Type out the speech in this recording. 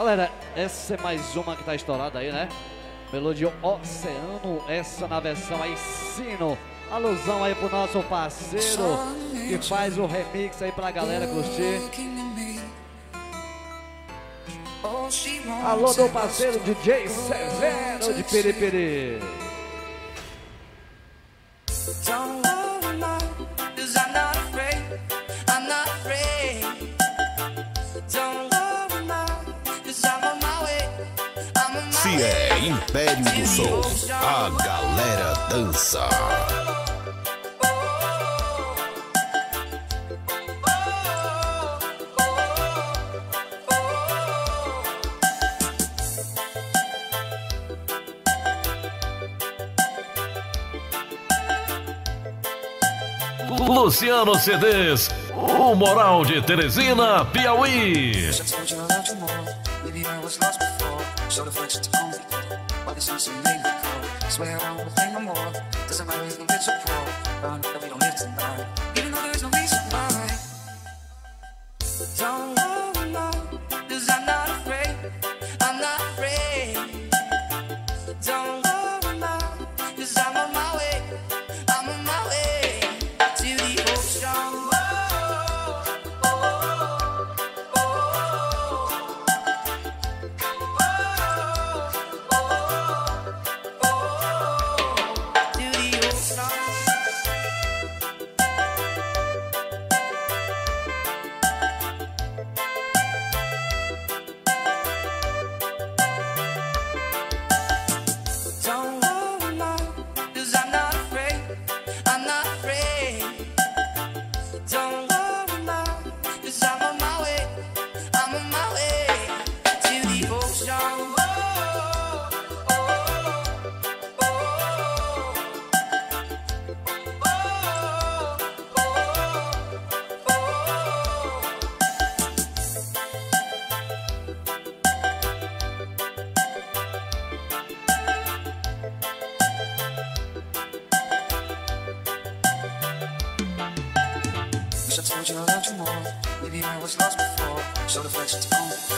Galera, essa é mais uma que tá estourada aí, né? Melodia Oceano, essa na versão aí Sino. Alusão aí pro nosso parceiro que faz o remix aí pra galera curtir. Alô, meu parceiro DJ Severo de Periperi. É Império do Som, a galera dança. Luciano CDs, o Moral de Teresina, Piauí. Maybe I was lost before. Showed affection to only Why the sunshine made me grow. Swear I won't think no more. Doesn't matter if you get so poor. Found that we don't live tonight. Even though there's no reason why. Don't afraid. You I loved you more. Maybe I was lost before. Show the flex to